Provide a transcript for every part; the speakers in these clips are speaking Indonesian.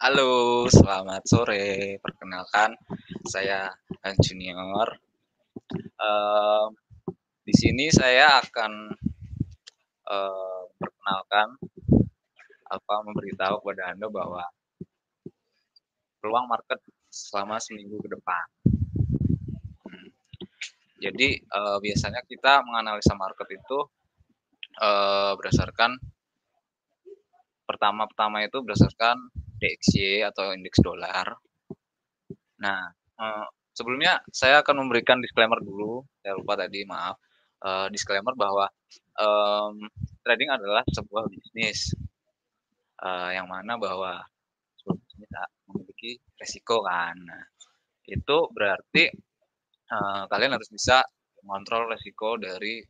Halo, selamat sore. Perkenalkan, saya Junior. Uh, di sini saya akan uh, perkenalkan apa memberitahu kepada anda bahwa peluang market selama seminggu ke depan. Hmm. Jadi uh, biasanya kita menganalisa market itu uh, berdasarkan pertama-pertama itu berdasarkan DXY atau indeks dolar. Nah, uh, sebelumnya saya akan memberikan disclaimer dulu. Saya lupa tadi, maaf. Uh, disclaimer bahwa um, trading adalah sebuah bisnis uh, yang mana bahwa sebuah bisnis memiliki resiko kan. Nah, itu berarti uh, kalian harus bisa mengontrol resiko dari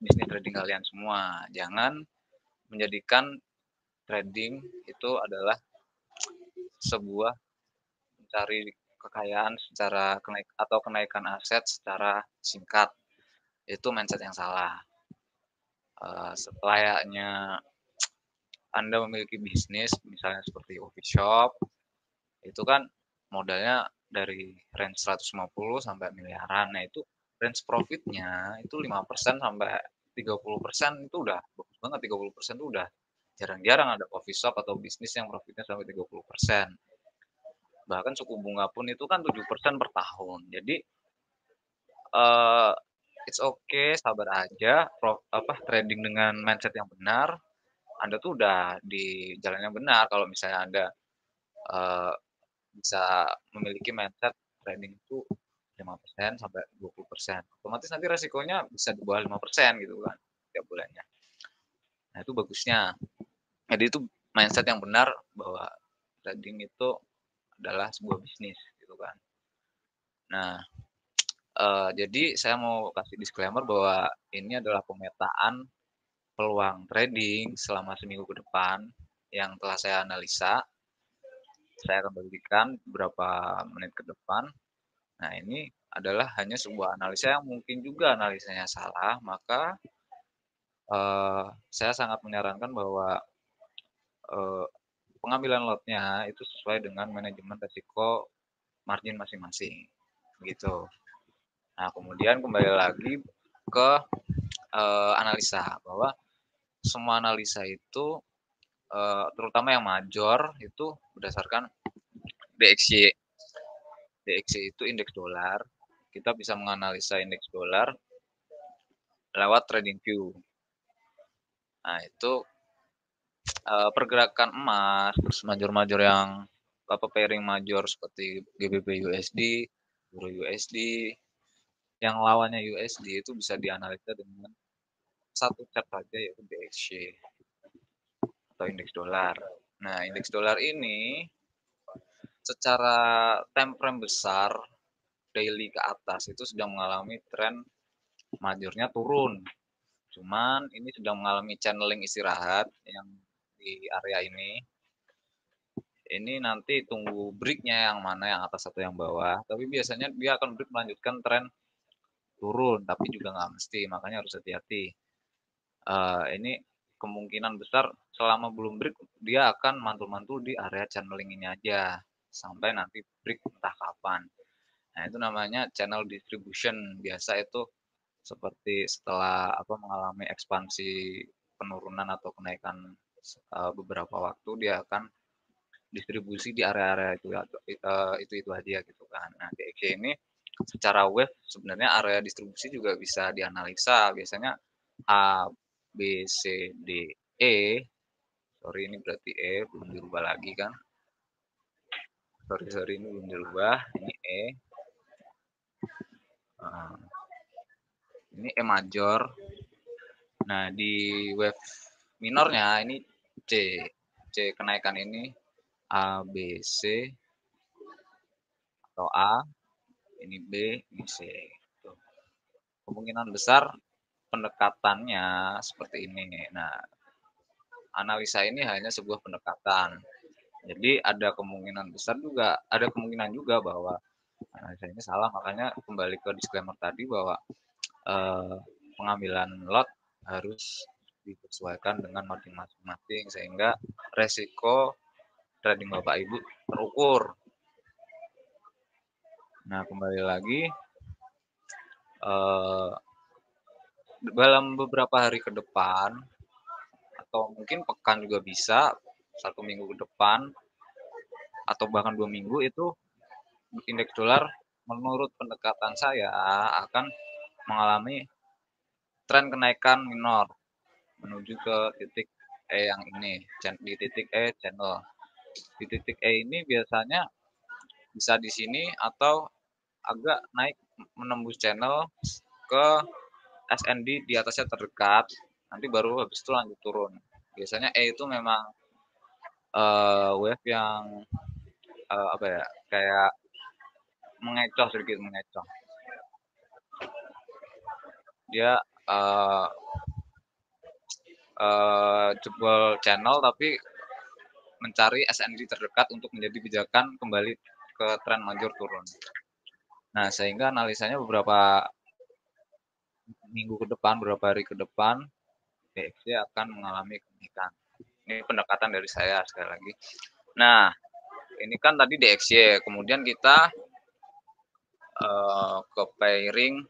bisnis trading kalian semua. Jangan menjadikan trading itu adalah sebuah mencari kekayaan secara kenaik atau kenaikan aset secara singkat itu mindset yang salah. Uh, selayaknya Anda memiliki bisnis misalnya seperti coffee shop itu kan modalnya dari range 150 sampai miliaran. Nah, itu range profitnya itu 5% sampai 30% itu udah bagus banget 30% itu udah jarang-jarang ada coffee shop atau bisnis yang profitnya sampai 30%. Bahkan suku bunga pun itu kan 7% per tahun. Jadi uh, it's okay, sabar aja, prof, apa trading dengan mindset yang benar, Anda tuh udah di jalan yang benar kalau misalnya Anda uh, bisa memiliki mindset trading itu 5% sampai 20%. Otomatis nanti resikonya bisa di bawah 5% gitu kan tiap bulannya. Nah, itu bagusnya. Jadi itu mindset yang benar bahwa trading itu adalah sebuah bisnis gitu kan. Nah, uh, jadi saya mau kasih disclaimer bahwa ini adalah pemetaan peluang trading selama seminggu ke depan yang telah saya analisa. Saya akan bagikan beberapa menit ke depan. Nah, ini adalah hanya sebuah analisa yang mungkin juga analisanya salah, maka uh, saya sangat menyarankan bahwa uh, pengambilan lotnya itu sesuai dengan manajemen resiko margin masing-masing gitu. Nah kemudian kembali lagi ke uh, analisa bahwa semua analisa itu uh, terutama yang major itu berdasarkan DXY. DXY itu indeks dolar. Kita bisa menganalisa indeks dolar lewat trading view. Nah, itu uh, pergerakan emas, terus major-major yang apa pairing major seperti GBP USD, Euro USD, yang lawannya USD itu bisa dianalisa dengan satu chart saja yaitu DXY atau indeks dolar. Nah, indeks dolar ini secara time frame besar daily ke atas itu sedang mengalami tren majornya turun. Cuman ini sedang mengalami channeling istirahat yang di area ini. Ini nanti tunggu breaknya yang mana yang atas atau yang bawah. Tapi biasanya dia akan break melanjutkan tren turun, tapi juga nggak mesti. Makanya harus hati-hati. Uh, ini kemungkinan besar selama belum break dia akan mantul-mantul di area channeling ini aja sampai nanti break entah kapan. Nah, itu namanya channel distribution. Biasa itu seperti setelah apa mengalami ekspansi penurunan atau kenaikan uh, beberapa waktu dia akan distribusi di area-area itu uh, itu itu aja gitu kan. Nah DXY ini secara wave sebenarnya area distribusi juga bisa dianalisa. Biasanya A B C D E. Sorry ini berarti E belum dirubah lagi kan? Sorry sorry ini belum dirubah. Ini E. Uh, ini E major. Nah di wave minornya ini C. C kenaikan ini A, B, C atau A, ini B, ini C. Tuh. Kemungkinan besar pendekatannya seperti ini. Nah, analisa ini hanya sebuah pendekatan. Jadi ada kemungkinan besar juga, ada kemungkinan juga bahwa analisa ini salah. Makanya kembali ke disclaimer tadi bahwa eh, pengambilan lot harus disesuaikan dengan margin masing-masing sehingga resiko trading Bapak Ibu terukur. Nah, kembali lagi uh, dalam beberapa hari ke depan atau mungkin pekan juga bisa satu minggu ke depan atau bahkan dua minggu itu indeks dolar menurut pendekatan saya akan mengalami tren kenaikan minor menuju ke titik E yang ini di titik E channel. Di titik E ini biasanya bisa di sini atau agak naik menembus channel ke SND di atasnya terdekat. Nanti baru habis itu lanjut turun. Biasanya E itu memang uh, wave yang uh, apa ya kayak mengecoh sedikit mengecoh. Dia uh, uh, jebol channel tapi mencari SND terdekat untuk menjadi pijakan kembali ke tren major turun. Nah, sehingga analisanya beberapa minggu ke depan, beberapa hari ke depan, DXY akan mengalami kenaikan. Ini pendekatan dari saya sekali lagi. Nah, ini kan tadi DXY, kemudian kita uh, ke pairing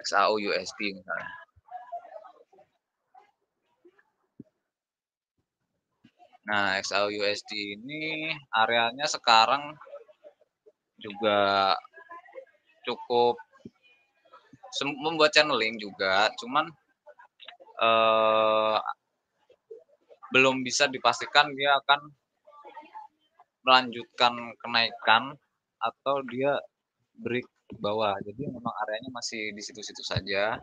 XAU USD misalnya. Nah, XAU USD ini areanya sekarang juga cukup membuat channeling juga, cuman uh, belum bisa dipastikan dia akan melanjutkan kenaikan atau dia break bawah. Jadi memang areanya masih di situ-situ saja.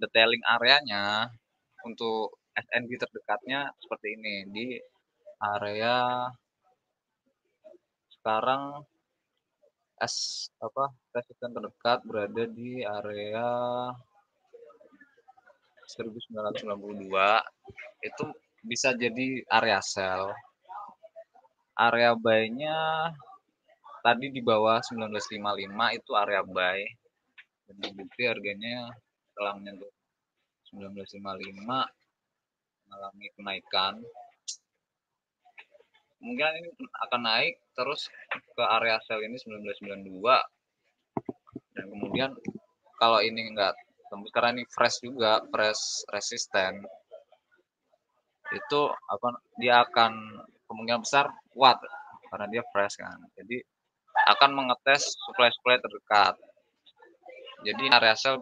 Detailing areanya untuk SNB terdekatnya seperti ini di area sekarang S apa resisten terdekat berada di area 1992 itu bisa jadi area sell. Area buy-nya tadi di bawah 1955 itu area buy. Dan terbukti harganya setelah menyentuh 1955 mengalami kenaikan. Mungkin ini akan naik terus ke area sell ini 1992 dan kemudian kalau ini enggak tembus karena ini fresh juga fresh resisten itu apa dia akan kemungkinan besar kuat karena dia fresh kan. Jadi akan mengetes supply supply terdekat. Jadi area sell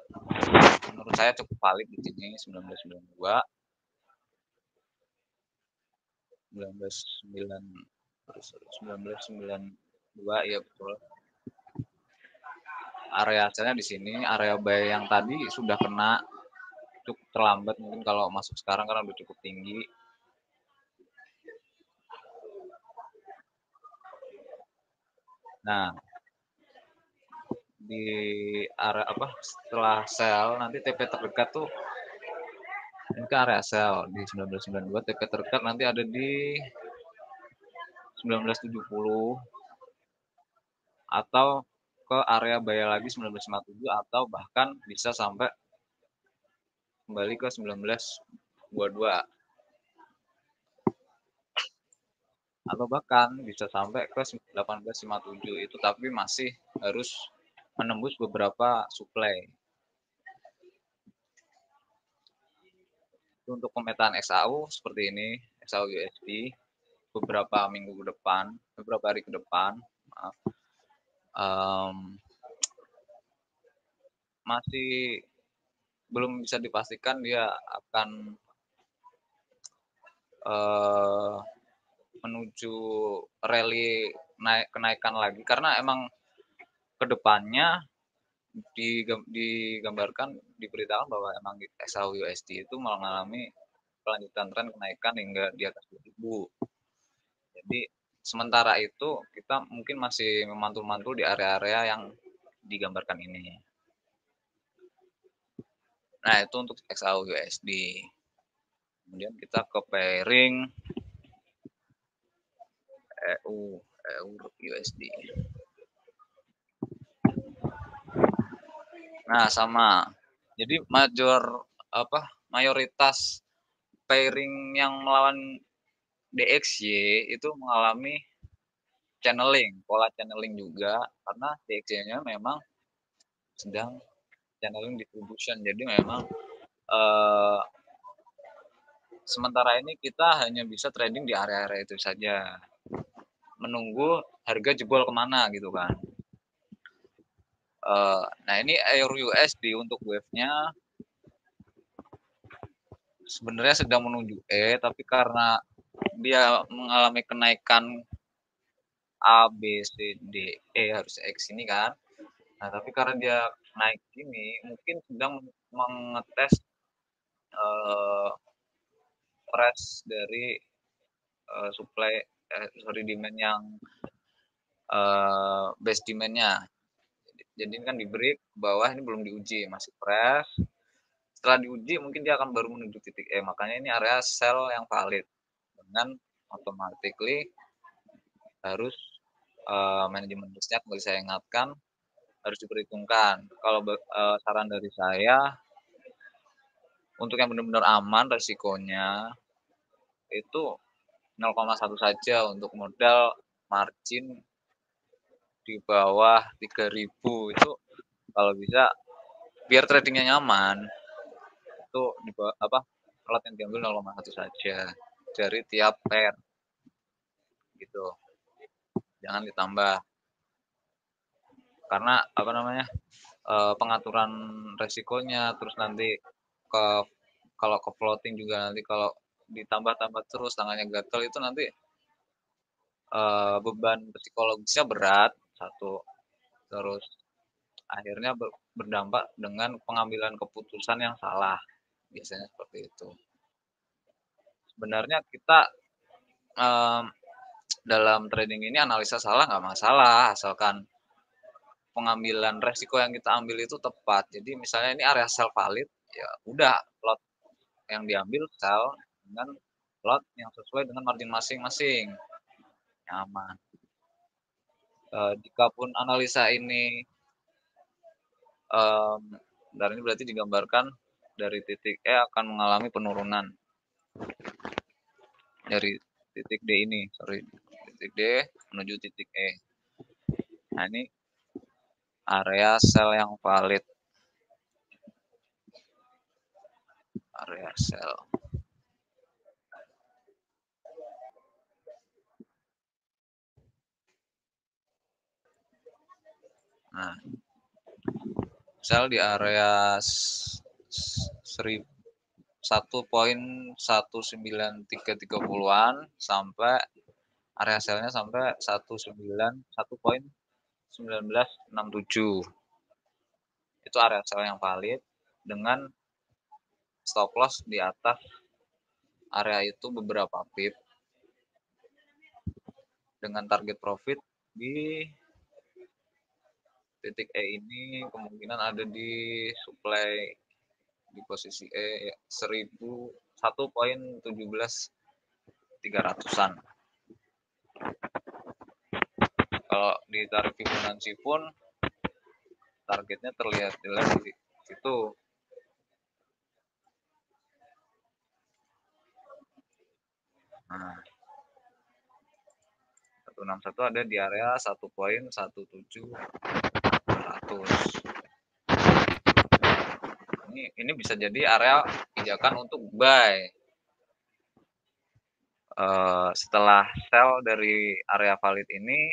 menurut saya cukup valid di sini 1992 1992 ya betul. Area asalnya di sini area buy yang tadi sudah kena cukup terlambat mungkin kalau masuk sekarang karena udah cukup tinggi. Nah di area apa setelah sell nanti TP terdekat tuh kan area sell di 1992 TP terdekat nanti ada di 1970 atau ke area Baya lagi 1957 atau bahkan bisa sampai kembali ke 1922 atau bahkan bisa sampai ke 1857 itu tapi masih harus menembus beberapa suplai untuk pemetaan XAU seperti ini XAU USD beberapa minggu ke depan beberapa hari ke depan maaf. Um, masih belum bisa dipastikan dia akan uh, menuju rally naik kenaikan lagi. Karena emang ke depannya digambarkan diberitakan bahwa emang SAU USD itu mengalami kelanjutan tren kenaikan hingga di atas 2000. Jadi sementara itu kita mungkin masih memantul-mantul di area-area yang digambarkan ini. Nah, itu untuk XAU USD. Kemudian kita ke pairing EU EU USD. Nah, sama. Jadi major apa mayoritas pairing yang melawan DXY itu mengalami channeling, pola channeling juga karena DXY-nya memang sedang channeling distribution. Jadi memang uh, sementara ini kita hanya bisa trading di area-area itu saja. Menunggu harga jebol ke mana gitu kan. Uh, nah ini Euro USD untuk wave-nya. Sebenarnya sedang menuju E tapi karena dia mengalami kenaikan A B C D E harus X ini kan. Nah tapi karena dia naik ini mungkin sedang mengetes uh, price dari uh, supply eh, sorry demand yang uh, base demandnya jadi ini kan di break bawah ini belum diuji masih press setelah diuji mungkin dia akan baru menuju titik E. Makanya ini area sell yang valid. Dengan automatically harus uh, manajemen risknya kembali saya ingatkan harus diperhitungkan. Kalau uh, saran dari saya untuk yang benar-benar aman resikonya itu 0,1 saja untuk modal margin di bawah 3000 itu kalau bisa biar tradingnya nyaman. Itu di bawah, apa alat yang diambil 0,1 saja. Dari tiap pair. Gitu. Jangan ditambah. Karena apa namanya e, pengaturan resikonya terus nanti ke kalau ke floating juga nanti kalau ditambah-tambah terus tangannya gatel itu nanti uh, beban psikologisnya berat satu. Terus akhirnya berdampak dengan pengambilan keputusan yang salah. Biasanya seperti itu. Sebenarnya kita um, dalam trading ini analisa salah nggak masalah asalkan pengambilan resiko yang kita ambil itu tepat. Jadi misalnya ini area sell valid ya udah lot yang diambil sell dengan lot yang sesuai dengan margin masing-masing. Nyaman jika pun analisa ini um, dan ini berarti digambarkan dari titik E akan mengalami penurunan. Dari titik D ini sorry titik D menuju titik E. Nah ini area sel yang valid. Area sel Nah, sel di area 1.19330-an sampai area selnya sampai 191.1967. Itu area sel yang valid dengan stop loss di atas area itu beberapa pip dengan target profit di titik E ini kemungkinan ada di supply di posisi E ya, 1000 1.17 300-an. Kalau di tarif Fibonacci pun targetnya terlihat jelas di situ. Nah, 161 ada di area 1.17 ini ini bisa jadi area pijakan untuk buy. Uh, setelah sell dari area valid ini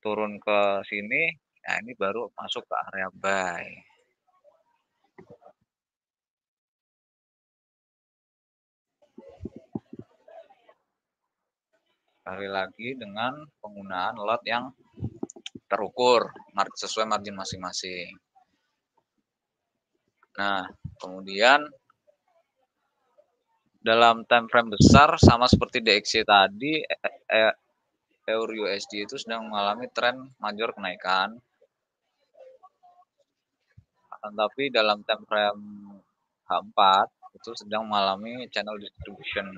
turun ke sini nah ini baru masuk ke area buy. Sekali lagi dengan penggunaan lot yang terukur sesuai margin masing-masing. Nah, kemudian dalam time frame besar sama seperti DXY tadi e, e, Euro USD itu sedang mengalami tren major kenaikan. Tetapi dalam time frame H4 itu sedang mengalami channel distribution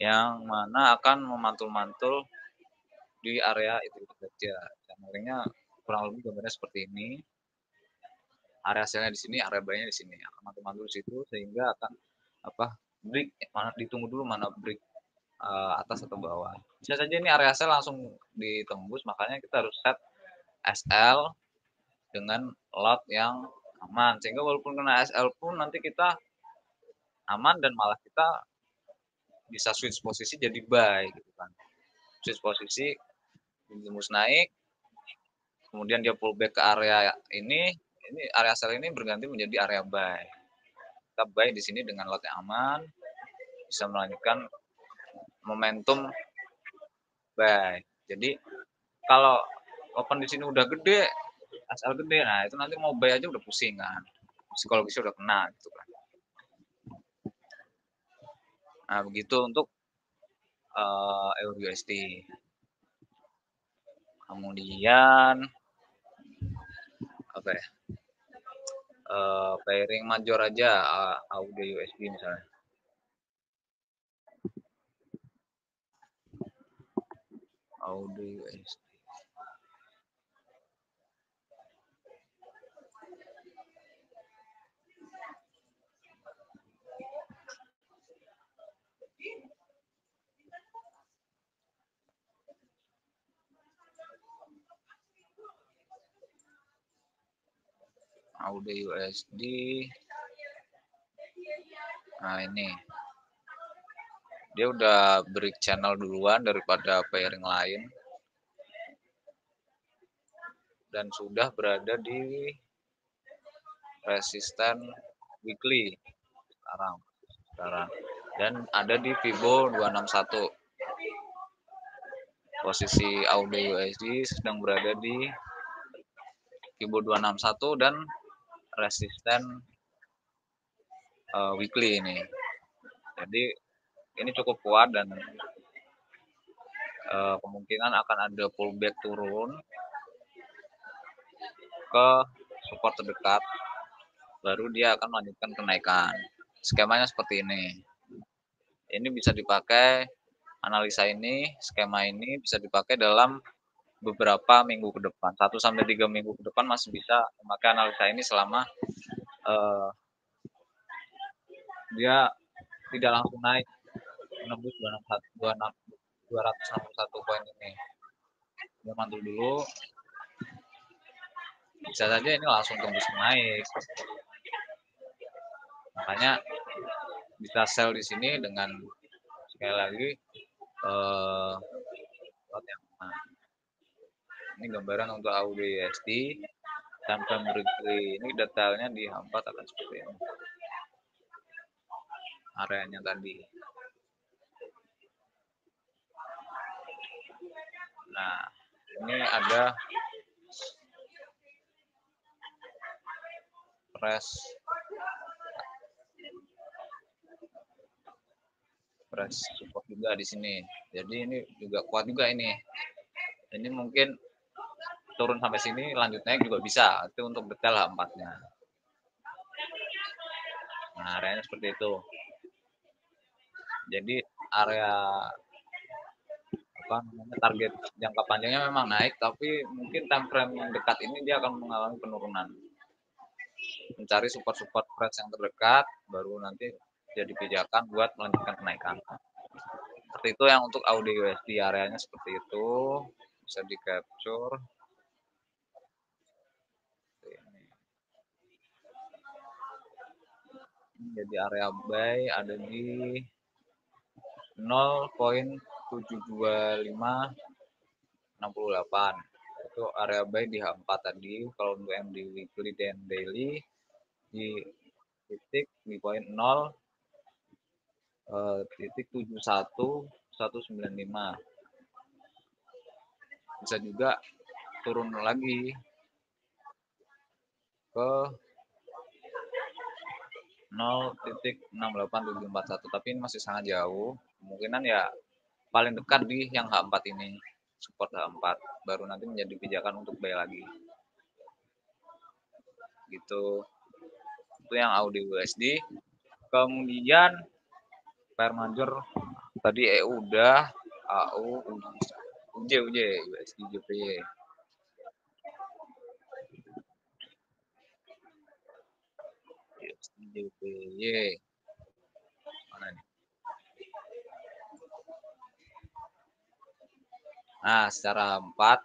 yang mana akan memantul-mantul di area itu saja. Channelingnya kurang lebih gambarnya seperti ini. Area selnya di sini, area buy-nya di sini. Mantul-mantul di situ sehingga akan apa break mana ditunggu dulu mana break uh, atas atau bawah. Bisa saja ini area sell langsung ditembus, makanya kita harus set SL dengan lot yang aman. Sehingga walaupun kena SL pun nanti kita aman dan malah kita bisa switch posisi jadi buy gitu kan. Switch posisi tembus naik, kemudian dia pullback ke area ini, ini area sell ini berganti menjadi area buy. Kita buy di sini dengan lot yang aman, bisa melanjutkan momentum buy. Jadi kalau open di sini udah gede, asal gede, nah itu nanti mau buy aja udah pusing kan. Psikologisnya udah kena gitu kan. Nah begitu untuk uh, eh, Euro USD. Kemudian apa ya? Uh, pairing major aja uh, AUD USD misalnya. AUD USD. AUD USD nah ini. Dia udah break channel duluan daripada pairing lain. Dan sudah berada di resisten weekly sekarang. Sekarang. Dan ada di Vibo 261 posisi audio USD sedang berada di Vibo 261 dan resisten uh, weekly ini. Jadi ini cukup kuat dan uh, kemungkinan akan ada pullback turun ke support terdekat baru dia akan melanjutkan kenaikan. Skemanya seperti ini. Ini bisa dipakai analisa ini skema ini bisa dipakai dalam beberapa minggu ke depan satu sampai tiga minggu ke depan masih bisa memakai analisa ini selama uh, dia tidak langsung naik menembus 261 poin ini. Dia mantul dulu. Bisa saja ini langsung tembus naik. Makanya bisa sell di sini dengan sekali lagi uh, yang. Ini gambaran untuk audio USD tanpa mereka ini detailnya di H4 akan seperti ini. Areanya tadi. Nah, ini ada press. Press support juga di sini. Jadi ini juga kuat juga ini. Ini mungkin turun sampai sini lanjut naik juga bisa. Itu untuk detail H4-nya. Nah, areanya seperti itu. Jadi area apa namanya target jangka panjangnya memang naik tapi mungkin time frame yang dekat ini dia akan mengalami penurunan mencari support-support price yang terdekat baru nanti jadi pijakan buat melanjutkan kenaikan seperti itu yang untuk audio USD areanya seperti itu bisa di capture jadi area buy ada di 0. 725 68 itu area buy di H4 tadi kalau untuk di weekly dan daily di titik di poin 0 eh, titik 71 195 bisa juga turun lagi ke 0.68741 tapi ini masih sangat jauh. Kemungkinan ya paling dekat di yang H4 ini support H4 baru nanti menjadi pijakan untuk buy lagi. Gitu. Itu yang Audi USD kemudian pair major tadi EU udah AU UJ UJ USD JPY YBY. Mana ini? Nah, secara empat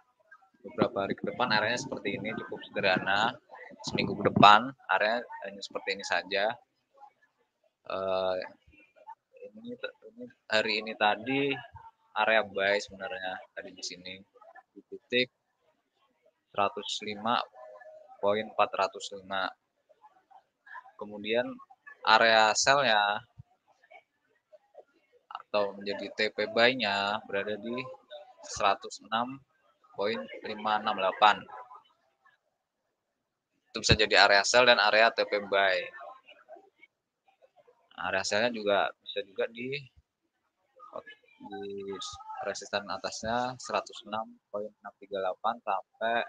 beberapa hari ke depan areanya seperti ini cukup sederhana. Seminggu ke depan area hanya seperti ini saja. Uh, ini, ini hari ini tadi area buy sebenarnya tadi di sini di titik 405 kemudian area selnya atau menjadi TP buy-nya berada di 106.568 itu bisa jadi area sell dan area TP buy. Area sellnya juga bisa juga di di resisten atasnya 106.638 sampai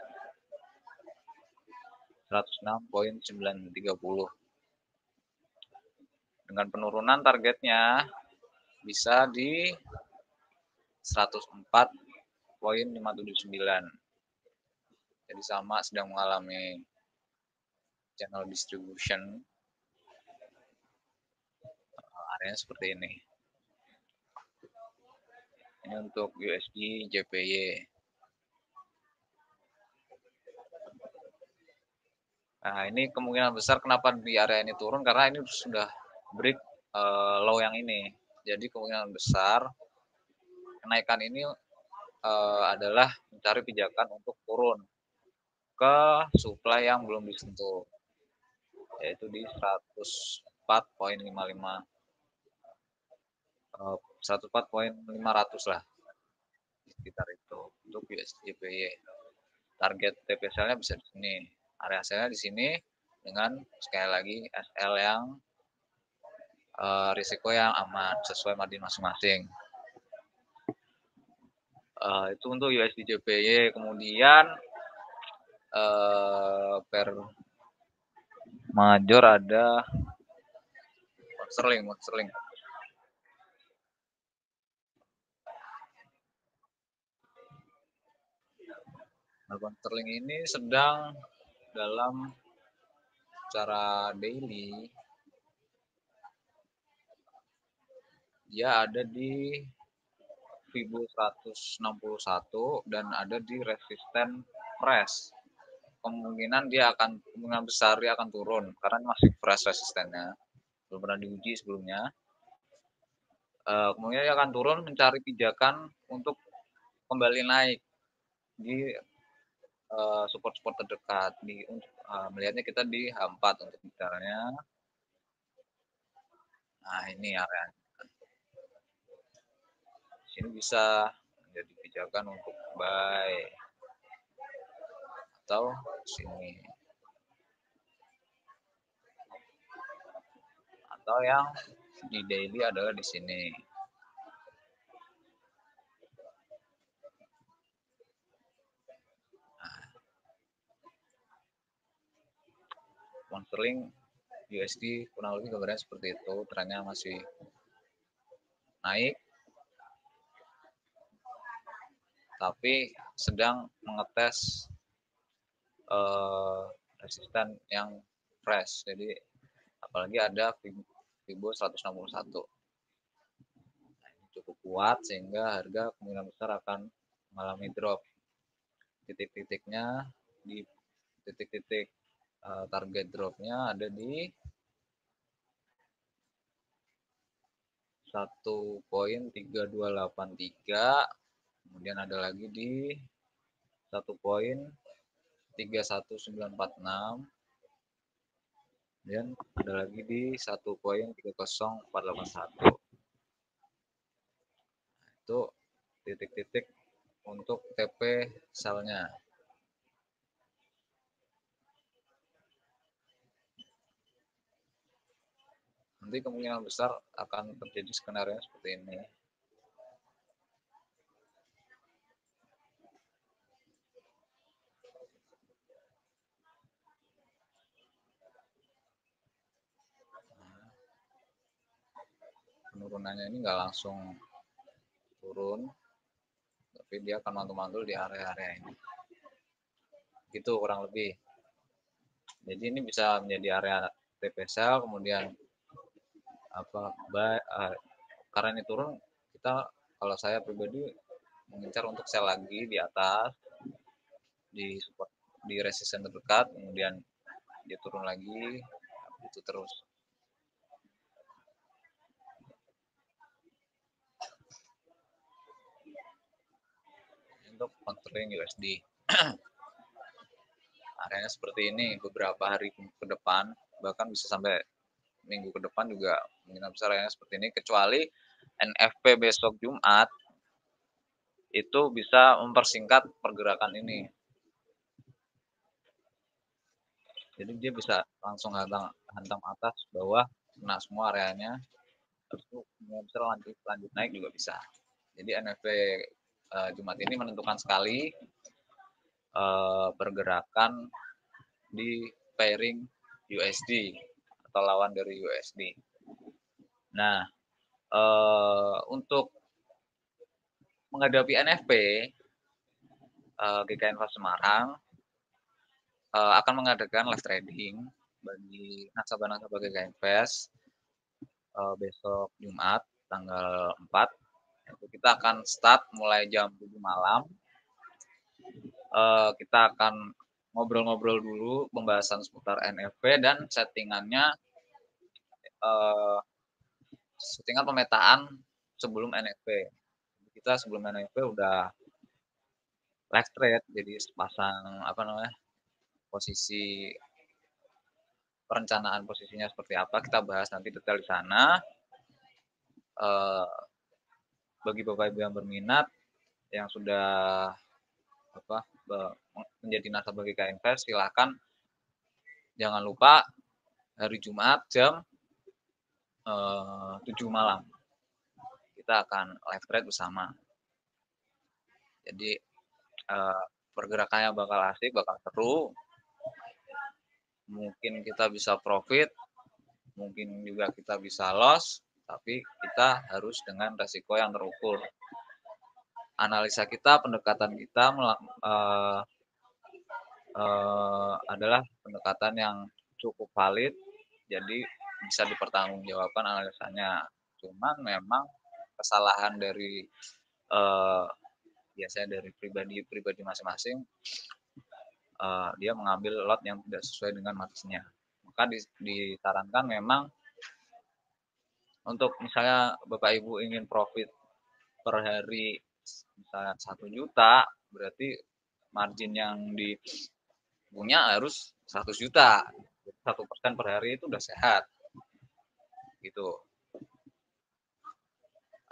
106.930 dengan penurunan targetnya bisa di 104.579 jadi sama sedang mengalami channel distribution areanya seperti ini. Ini untuk USD JPY nah ini kemungkinan besar kenapa di area ini turun karena ini sudah break uh, low yang ini. Jadi kemungkinan besar kenaikan ini uh, adalah mencari pijakan untuk turun ke supply yang belum disentuh yaitu di 104.55 uh, 104.500 lah sekitar itu untuk USDPY target TP nya bisa di sini. Area selnya di sini dengan sekali lagi SL yang uh, risiko yang aman sesuai margin masing-masing. Uh, itu untuk USD JPY kemudian uh, per major ada sterling sterling. Pound sterling ini sedang dalam cara daily dia ada di Fibo 161 dan ada di resisten press. Kemungkinan dia akan kemungkinan besar dia akan turun karena masih press resistennya. Belum pernah diuji sebelumnya. Uh, kemudian dia akan turun mencari pijakan untuk kembali naik di uh, support-support terdekat di uh, melihatnya kita di H4 untuk bicaranya. Nah, ini area. Sini bisa menjadi pijakan untuk buy atau sini. Atau yang di daily adalah di sini. pound sterling USD kurang lebih gambarnya seperti itu trennya masih naik tapi sedang mengetes uh, resisten yang fresh. Jadi apalagi ada Fibo 161 nah, ini cukup kuat sehingga harga kemungkinan besar akan mengalami drop. Titik-titiknya di titik-titik uh, target dropnya ada di 1.3283 kemudian ada lagi di 1.31946 dan ada lagi di 1.30481 itu titik-titik untuk TP selnya nanti kemungkinan besar akan terjadi skenario seperti ini. Penurunannya ini nggak langsung turun, tapi dia akan mantul-mantul di area-area ini. Itu kurang lebih. Jadi ini bisa menjadi area TP sell, kemudian apa baik uh, karena ini turun kita kalau saya pribadi mengincar untuk sell lagi di atas di support di resisten terdekat kemudian dia turun lagi itu terus untuk countering USD areanya seperti ini beberapa hari ke depan bahkan bisa sampai minggu ke depan juga kemungkinan besar areanya seperti ini kecuali NFP besok Jumat itu bisa mempersingkat pergerakan ini. Jadi dia bisa langsung hantam, hantam atas, bawah, kena semua areanya. Terus bisa lanjut, lanjut naik juga bisa. Jadi NFP eh, Jumat ini menentukan sekali uh, pergerakan di pairing USD atau lawan dari USD. Nah, uh, untuk menghadapi NFP, uh, GKN Fast Semarang akan mengadakan live trading bagi nasabah-nasabah GKN Invest uh, besok Jumat tanggal 4. Kita akan start mulai jam 7 malam. Uh, kita akan ngobrol-ngobrol dulu pembahasan seputar NFP dan settingannya uh, settingan pemetaan sebelum NFP kita sebelum NFP udah live trade jadi pasang apa namanya posisi perencanaan posisinya seperti apa kita bahas nanti detail di sana uh, bagi bapak ibu yang berminat yang sudah apa menjadi nasabah GK Invest silahkan jangan lupa hari Jumat jam eh, 7 malam kita akan live trade bersama. Jadi uh, pergerakannya bakal asik, bakal seru. Mungkin kita bisa profit, mungkin juga kita bisa loss, tapi kita harus dengan resiko yang terukur. Analisa kita, pendekatan kita uh, uh, adalah pendekatan yang cukup valid, jadi bisa dipertanggungjawabkan analisanya. Cuman memang kesalahan dari uh, biasanya dari pribadi-pribadi masing-masing uh, dia mengambil lot yang tidak sesuai dengan margisnya maka disarankan memang untuk misalnya bapak ibu ingin profit per hari misalnya satu juta berarti margin yang di punya harus 100 juta satu persen per hari itu udah sehat gitu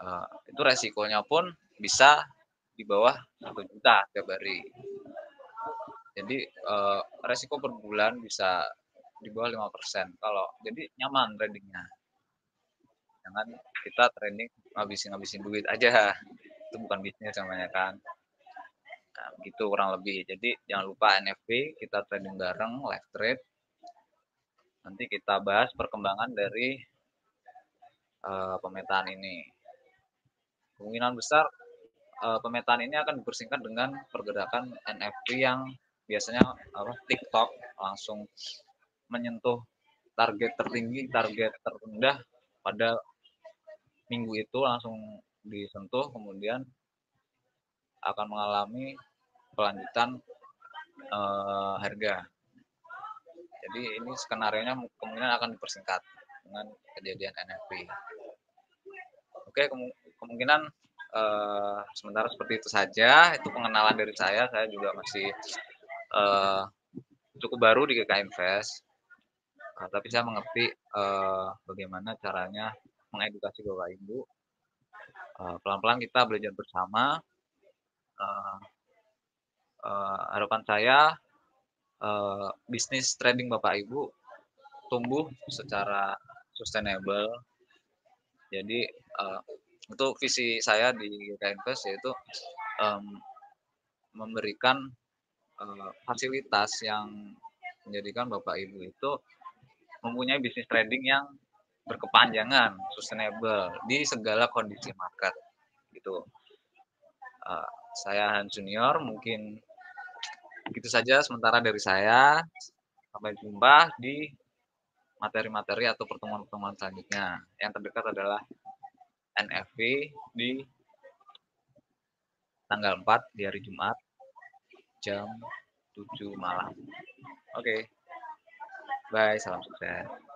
uh, itu resikonya pun bisa di bawah satu juta tiap hari. Jadi uh, resiko per bulan bisa di bawah lima persen. Kalau jadi nyaman tradingnya. Jangan kita trading ngabisin-ngabisin duit aja. Itu bukan bisnis namanya kan. Nah, begitu kurang lebih. Jadi jangan lupa NFP kita trading bareng live trade. Nanti kita bahas perkembangan dari uh, pemetaan ini kemungkinan besar uh, pemetaan ini akan dipersingkat dengan pergerakan NFT yang biasanya apa TikTok langsung menyentuh target tertinggi, target terendah pada minggu itu langsung disentuh kemudian akan mengalami kelanjutan uh, harga. Jadi ini skenario nya kemungkinan akan dipersingkat dengan kejadian NFT. Oke, kemungkinan uh, sementara seperti itu saja. Itu pengenalan dari saya. Saya juga masih uh, cukup baru di GK Invest. Uh, tapi saya mengerti bagaimana caranya mengedukasi Bapak Ibu. Pelan-pelan uh, kita belajar bersama. Uh, uh, harapan saya uh, bisnis trading Bapak Ibu tumbuh secara sustainable. Jadi uh, untuk visi saya di GK Invest yaitu um, memberikan uh, fasilitas yang menjadikan Bapak Ibu itu mempunyai bisnis trading yang berkepanjangan, sustainable di segala kondisi market gitu. Uh, saya Han Junior mungkin begitu saja sementara dari saya. Sampai jumpa di materi-materi atau pertemuan-pertemuan selanjutnya. Yang terdekat adalah NFP di tanggal 4 di hari Jumat jam 7.00 malam. Oke. Bye, salam sukses.